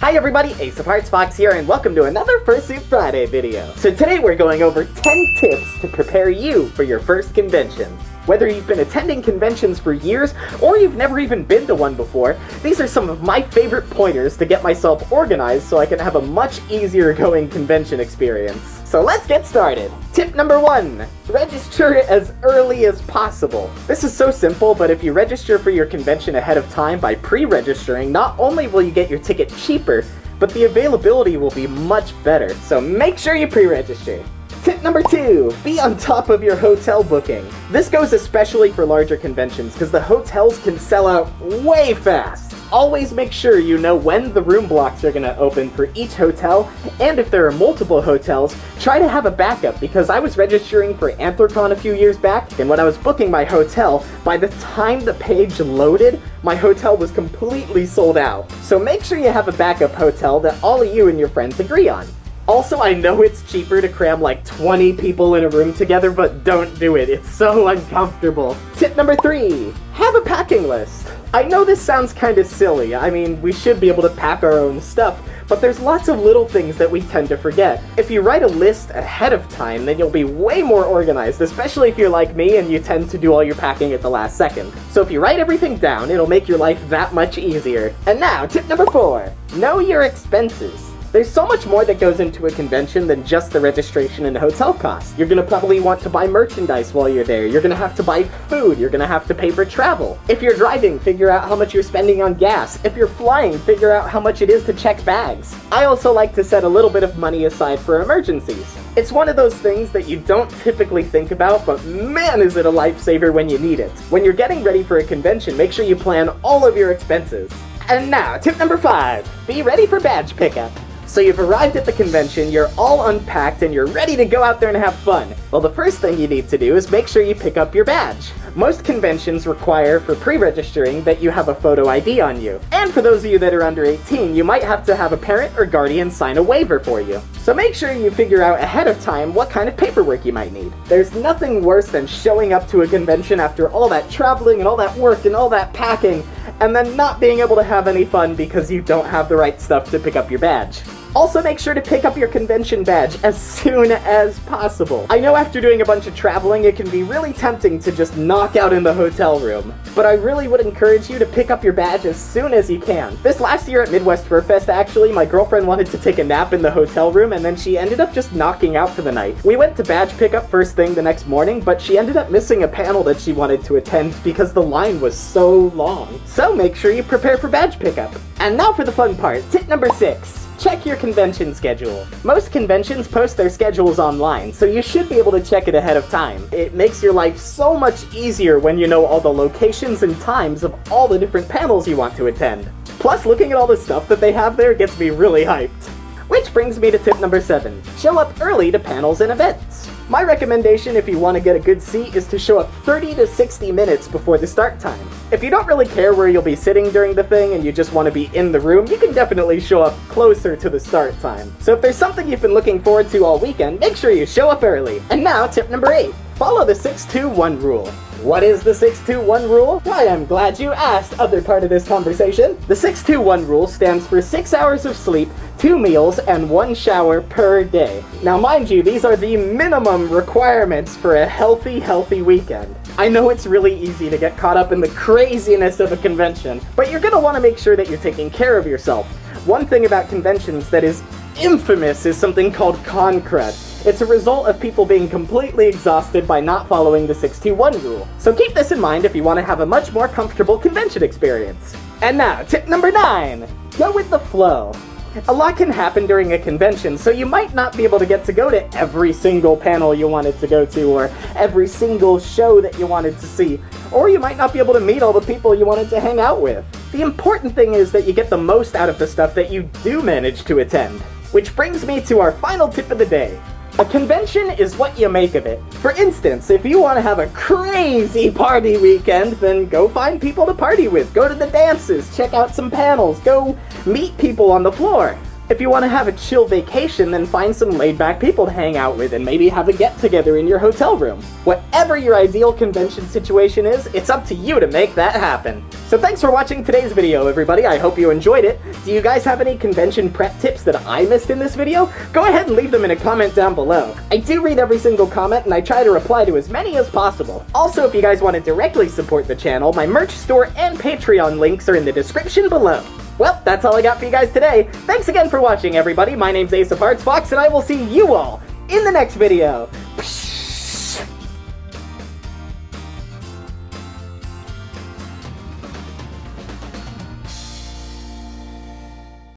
Hi everybody, Ace of Hearts Fox here, and welcome to another Fursuit Friday video. So today we're going over 10 tips to prepare you for your first convention. Whether you've been attending conventions for years, or you've never even been to one before, these are some of my favorite pointers to get myself organized so I can have a much easier going convention experience. So let's get started! Tip number one, register as early as possible. This is so simple, but if you register for your convention ahead of time by pre-registering, not only will you get your ticket cheaper, but the availability will be much better. So make sure you pre-register. Tip number two, be on top of your hotel booking. This goes especially for larger conventions because the hotels can sell out way fast. Always make sure you know when the room blocks are going to open for each hotel, and if there are multiple hotels, try to have a backup because I was registering for Anthrocon a few years back, and when I was booking my hotel, by the time the page loaded, my hotel was completely sold out. So make sure you have a backup hotel that all of you and your friends agree on. Also, I know it's cheaper to cram like 20 people in a room together, but don't do it. It's so uncomfortable. Tip number three, have a packing list. I know this sounds kind of silly. I mean, we should be able to pack our own stuff, but there's lots of little things that we tend to forget. If you write a list ahead of time, then you'll be way more organized, especially if you're like me and you tend to do all your packing at the last second. So if you write everything down, it'll make your life that much easier. And now, tip number four, know your expenses. There's so much more that goes into a convention than just the registration and the hotel costs. You're gonna probably want to buy merchandise while you're there. You're gonna have to buy food. You're gonna have to pay for travel. If you're driving, figure out how much you're spending on gas. If you're flying, figure out how much it is to check bags. I also like to set a little bit of money aside for emergencies. It's one of those things that you don't typically think about, but man is it a lifesaver when you need it. When you're getting ready for a convention, make sure you plan all of your expenses. And now, tip number five, be ready for badge pickup. So you've arrived at the convention, you're all unpacked, and you're ready to go out there and have fun. Well, the first thing you need to do is make sure you pick up your badge. Most conventions require, for pre-registering, that you have a photo ID on you. And for those of you that are under 18, you might have to have a parent or guardian sign a waiver for you. So make sure you figure out ahead of time what kind of paperwork you might need. There's nothing worse than showing up to a convention after all that traveling and all that work and all that packing, and then not being able to have any fun because you don't have the right stuff to pick up your badge. Also make sure to pick up your convention badge as soon as possible. I know after doing a bunch of traveling, it can be really tempting to just knock out in the hotel room, but I really would encourage you to pick up your badge as soon as you can. This last year at Midwest Fur Fest, actually, my girlfriend wanted to take a nap in the hotel room, and then she ended up just knocking out for the night. We went to badge pickup first thing the next morning, but she ended up missing a panel that she wanted to attend because the line was so long. So make sure you prepare for badge pickup. And now for the fun part, tip number six. Check your convention schedule. Most conventions post their schedules online, so you should be able to check it ahead of time. It makes your life so much easier when you know all the locations and times of all the different panels you want to attend. Plus, looking at all the stuff that they have there gets me really hyped. Which brings me to tip number 7. Show up early to panels and events. My recommendation if you want to get a good seat is to show up 30 to 60 minutes before the start time. If you don't really care where you'll be sitting during the thing and you just want to be in the room, you can definitely show up closer to the start time. So if there's something you've been looking forward to all weekend, make sure you show up early. And now, tip number 8. Follow the 621 rule. What is the 621 rule? Why, I'm glad you asked, other part of this conversation. The 621 rule stands for 6 hours of sleep, 2 meals, and 1 shower per day. Now mind you, these are the minimum requirements for a healthy, healthy weekend. I know it's really easy to get caught up in the craziness of a convention, but you're gonna wanna make sure that you're taking care of yourself. One thing about conventions that is infamous is something called con crud. It's a result of people being completely exhausted by not following the 621 rule. So keep this in mind if you want to have a much more comfortable convention experience. And now, tip number 9! Go with the flow. A lot can happen during a convention, so you might not be able to get to go to every single panel you wanted to go to, or every single show that you wanted to see, or you might not be able to meet all the people you wanted to hang out with. The important thing is that you get the most out of the stuff that you do manage to attend. Which brings me to our final tip of the day. A convention is what you make of it. For instance, if you want to have a crazy party weekend, then go find people to party with. Go to the dances, check out some panels, go meet people on the floor. If you want to have a chill vacation, then find some laid back people to hang out with and maybe have a get together in your hotel room. Whatever your ideal convention situation is, it's up to you to make that happen. So thanks for watching today's video, everybody. I hope you enjoyed it. Do you guys have any convention prep tips that I missed in this video? Go ahead and leave them in a comment down below. I do read every single comment and I try to reply to as many as possible. Also, if you guys want to directly support the channel, my merch store and Patreon links are in the description below. Well, that's all I got for you guys today. Thanks again for watching, everybody. My name's Ace of Hearts Fox, and I will see you all in the next video.